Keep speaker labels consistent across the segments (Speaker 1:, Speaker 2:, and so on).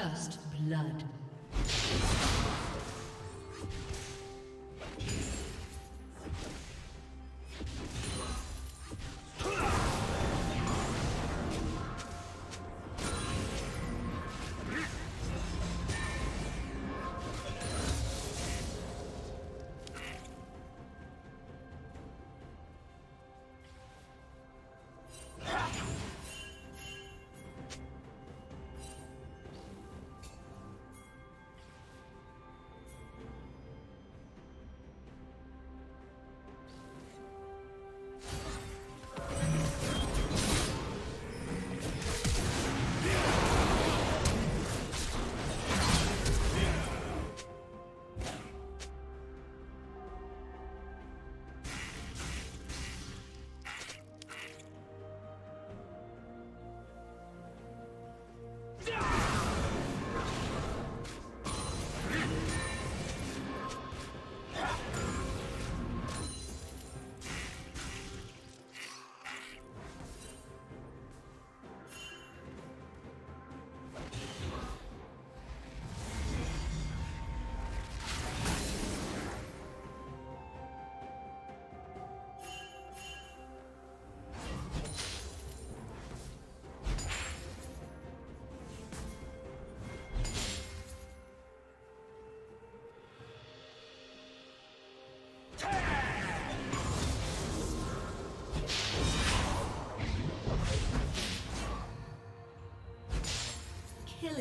Speaker 1: First blood.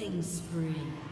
Speaker 1: Killing spree.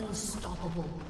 Speaker 1: Unstoppable.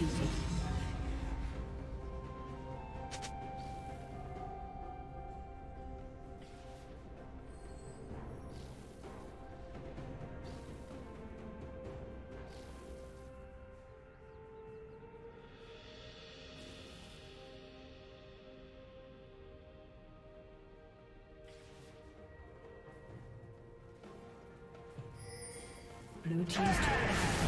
Speaker 1: executed. Blue cheese.